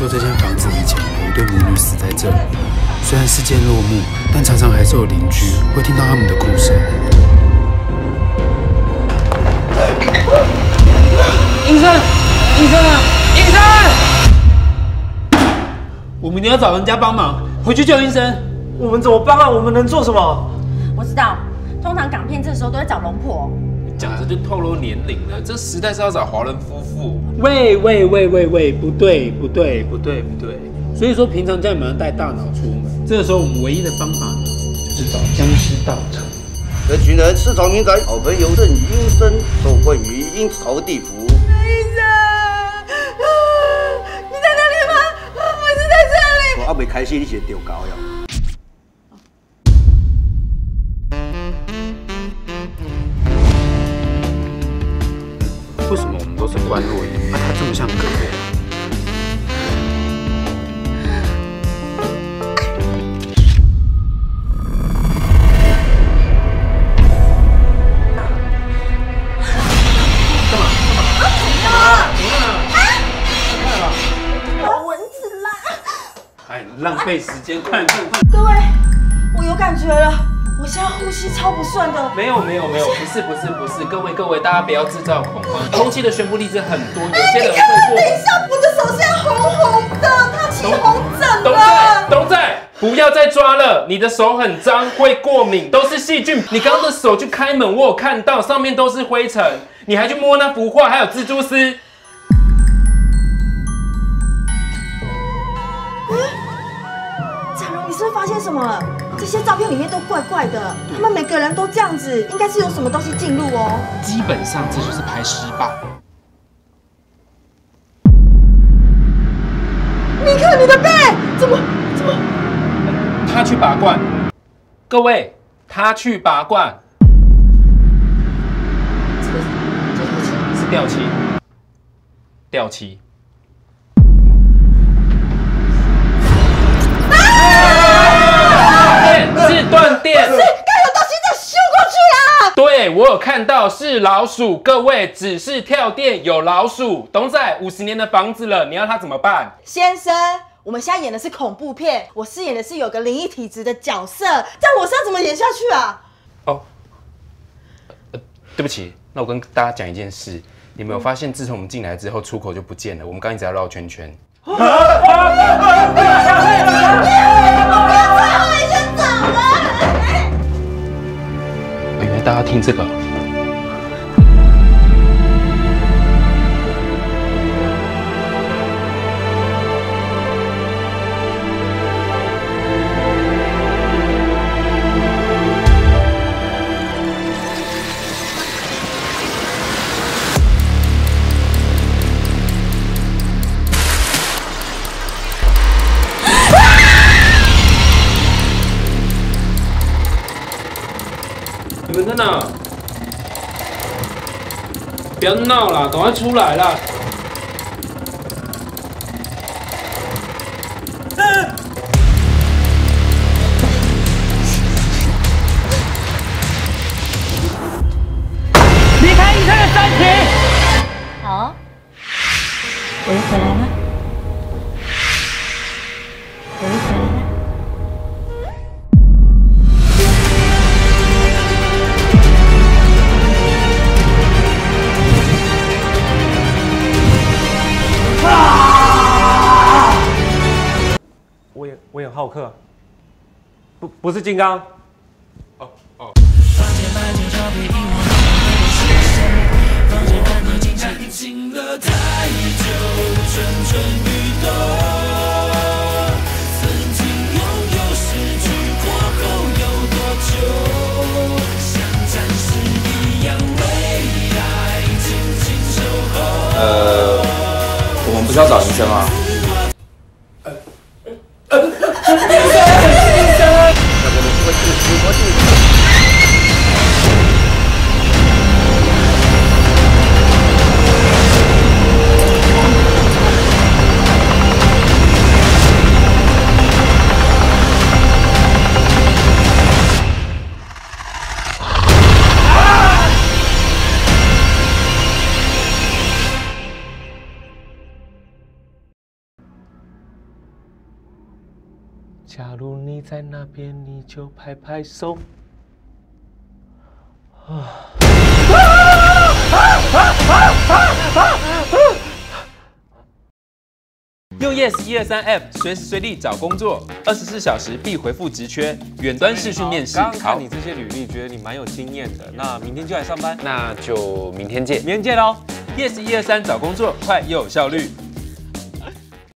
说这间房子以前有一对母女死在这里。虽然事件落幕，但常常还是有邻居会听到他们的哭声。医生，医生啊，医生！我们一定要找人家帮忙，回去叫医生。我们怎么帮啊？我们能做什么？我知道，通常港片这时候都会找龙婆。讲着就透露年龄了，这时代是要找华人夫妇。喂喂喂喂喂，不对不对不对不对。所以说平常叫你们要带大脑出门，这个时候我们唯一的方法呢，就是找僵尸道长。这群人是从民宅，好朋友郑医生受困于阴曹地府。医生，你在哪里吗？我是在这里。我还没开始，你就丢高呀？为什么我们都是关若英，而他这么像葛贝？蚊子啦！哎，浪费时间快快快。各位，我有感觉了，我现在呼吸超不顺的。没有没有没有，不是不是不是，各位各位，大家不要制造恐慌。空气的悬浮粒子很多，有些人会过。等一下，我的手现在红红的，它起红疹都在都在，不要再抓了，你的手很脏，会过敏，都是细菌。你刚刚的手去开门，我有看到，上面都是灰尘，你还去摸那幅画，还有蜘蛛丝。是不是发现什么了？这些照片里面都怪怪的，他们每个人都这样子，应该是有什么东西进入哦。基本上这就是拍失败。你看你的背，怎么怎么？他去拔罐，各位，他去拔罐，这是掉漆，掉漆。对我有看到是老鼠，各位只是跳电有老鼠。董仔五十年的房子了，你要他怎么办？先生，我们现在演的是恐怖片，我饰演的是有个灵异体质的角色，这样我是要怎么演下去啊？哦，呃，对不起，那我跟大家讲一件事，你们有发现自从我们进来之后，出口就不见了，我们刚一直在绕圈圈。大家听这个。不要闹了，赶快出来了！浩克，不不是金刚。哦哦呃，我们不是要找医生吗？假如你在那边，你就拍拍手。用 Yes 一二三 App 随时随地找工作，二十四小时必回复职缺，远端视讯面试。看你这些履历，觉得你蛮有经验的。那明天就来上班，那就明天见。明天见喽。Yes 一二三找工作，快又有效率。